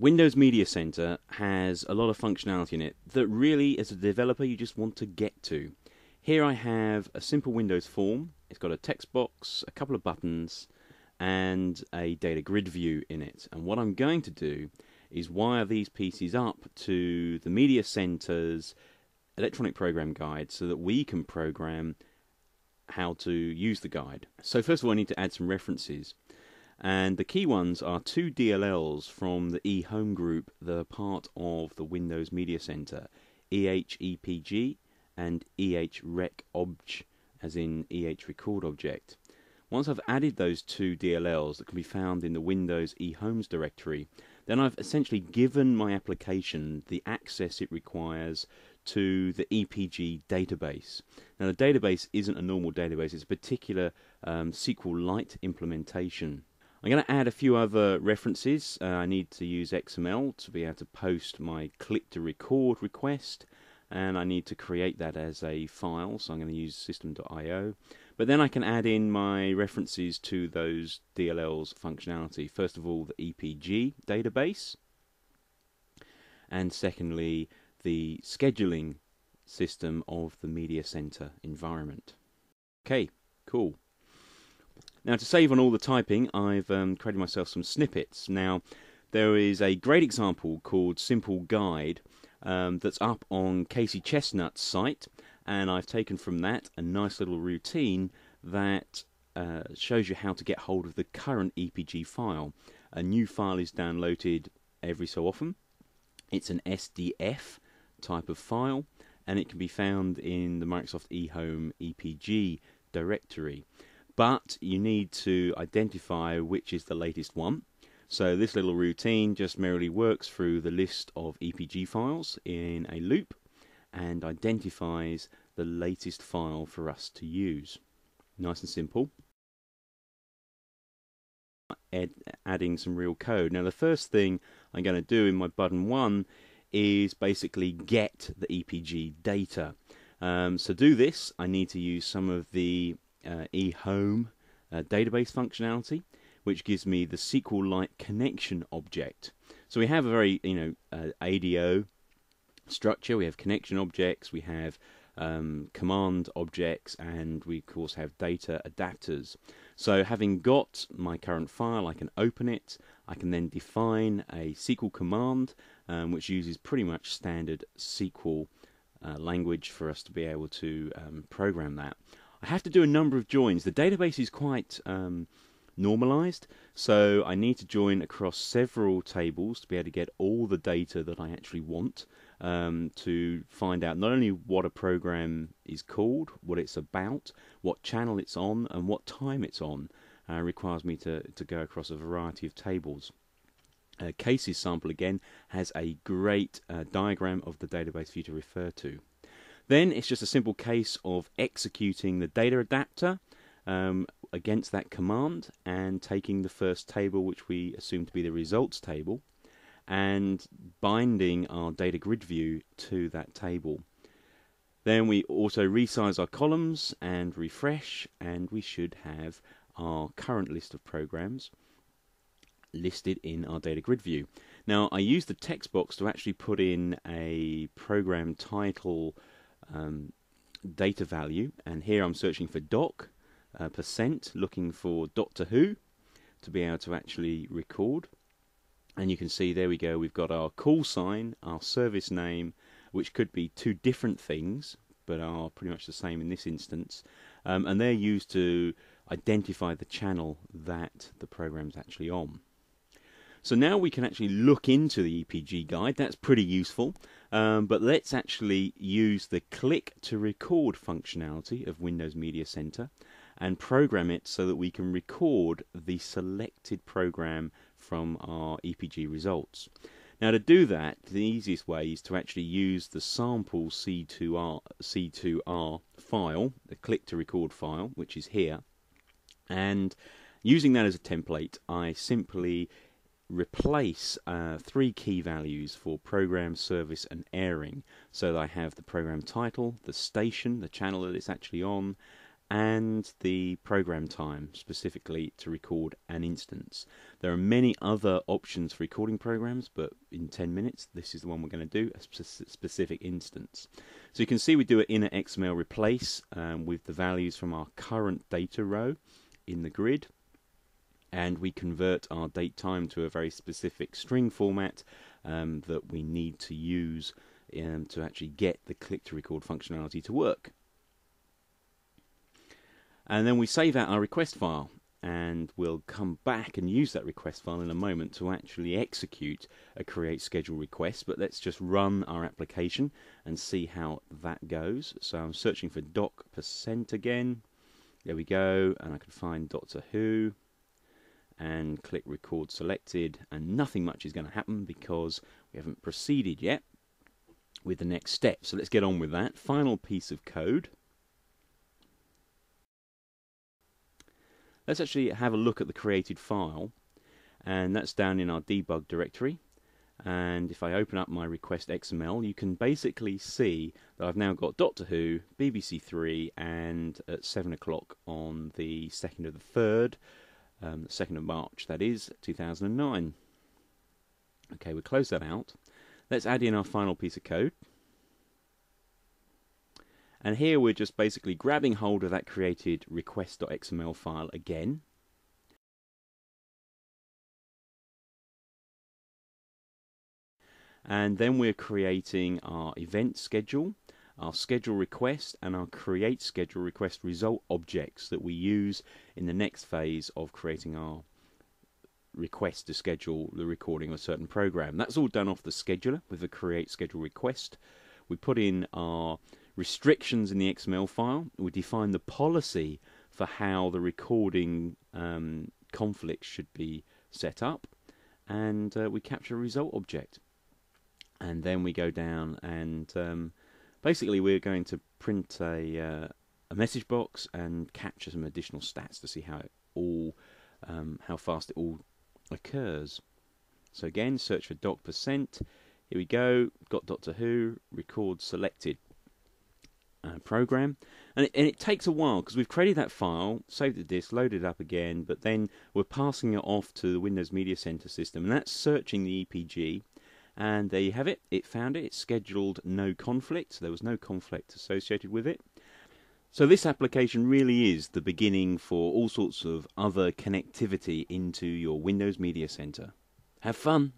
Windows Media Center has a lot of functionality in it that really, as a developer, you just want to get to. Here I have a simple Windows form. It's got a text box, a couple of buttons, and a data grid view in it. And what I'm going to do is wire these pieces up to the Media Center's electronic program guide so that we can program how to use the guide. So first of all I need to add some references. And the key ones are two DLLs from the eHome group that are part of the Windows Media Center, EHEPG and EHRECOBJ, as in EH Record Object. Once I've added those two DLLs that can be found in the Windows eHomes directory, then I've essentially given my application the access it requires to the EPG database. Now, the database isn't a normal database, it's a particular um, SQLite implementation. I'm going to add a few other references. Uh, I need to use XML to be able to post my click to record request, and I need to create that as a file, so I'm going to use system.io. But then I can add in my references to those DLL's functionality. First of all, the EPG database, and secondly, the scheduling system of the media center environment. Okay, cool. Now to save on all the typing, I've um, created myself some snippets. Now there is a great example called Simple Guide um, that's up on Casey Chesnut's site, and I've taken from that a nice little routine that uh, shows you how to get hold of the current EPG file. A new file is downloaded every so often. It's an SDF type of file, and it can be found in the Microsoft eHome EPG directory. But you need to identify which is the latest one. So this little routine just merely works through the list of EPG files in a loop and identifies the latest file for us to use. Nice and simple. Add, adding some real code. Now the first thing I'm going to do in my button 1 is basically get the EPG data. Um, so do this, I need to use some of the uh, eHome uh, database functionality, which gives me the SQLite connection object. So we have a very, you know, uh, ADO structure. We have connection objects, we have um, command objects, and we of course have data adapters. So having got my current file, I can open it. I can then define a SQL command um, which uses pretty much standard SQL uh, language for us to be able to um, program that. I have to do a number of joins. The database is quite um, normalized, so I need to join across several tables to be able to get all the data that I actually want um, to find out not only what a program is called, what it's about, what channel it's on, and what time it's on. Uh, requires me to, to go across a variety of tables. Uh, Casey's sample again has a great uh, diagram of the database for you to refer to. Then it's just a simple case of executing the data adapter um, against that command and taking the first table, which we assume to be the results table, and binding our data grid view to that table. Then we also resize our columns and refresh, and we should have our current list of programs listed in our data grid view. Now I use the text box to actually put in a program title um, data value. And here I'm searching for doc uh, percent looking for Doctor Who to be able to actually record. And you can see there we go we've got our call sign our service name which could be two different things but are pretty much the same in this instance. Um, and they're used to identify the channel that the program's actually on. So now we can actually look into the EPG guide. That's pretty useful. Um, but let's actually use the click to record functionality of Windows Media Center and program it so that we can record the selected program from our EPG results. Now to do that, the easiest way is to actually use the sample C2R, C2R file, the click to record file, which is here. And using that as a template, I simply replace uh, three key values for program, service, and airing. So that I have the program title, the station, the channel that it's actually on, and the program time specifically to record an instance. There are many other options for recording programs, but in 10 minutes, this is the one we're going to do a specific instance. So you can see we do an inner XML replace um, with the values from our current data row in the grid and we convert our date time to a very specific string format um, that we need to use um, to actually get the click to record functionality to work. And then we save out our request file and we'll come back and use that request file in a moment to actually execute a create schedule request but let's just run our application and see how that goes. So I'm searching for doc percent again. There we go and I can find Doctor Who and click record selected and nothing much is going to happen because we haven't proceeded yet with the next step. So let's get on with that. Final piece of code. Let's actually have a look at the created file and that's down in our debug directory and if I open up my request XML you can basically see that I've now got Doctor Who, BBC Three and at 7 o'clock on the 2nd of the 3rd um, 2nd of March, that is 2009. Okay, we'll close that out. Let's add in our final piece of code. And here we're just basically grabbing hold of that created request.xml file again. And then we're creating our event schedule our schedule request and our create schedule request result objects that we use in the next phase of creating our request to schedule the recording of a certain program. That's all done off the scheduler with the create schedule request. We put in our restrictions in the XML file. We define the policy for how the recording um, conflicts should be set up, and uh, we capture a result object. And then we go down and um, basically we're going to print a, uh, a message box and capture some additional stats to see how it all um, how fast it all occurs. So again, search for doc percent. Here we go. Got Doctor Who. Record selected. Uh, program, and it, and it takes a while because we've created that file, saved the disk, loaded it up again, but then we're passing it off to the Windows Media Center system, and that's searching the EPG and there you have it. It found it. It scheduled no conflict. There was no conflict associated with it. So this application really is the beginning for all sorts of other connectivity into your Windows Media Center. Have fun!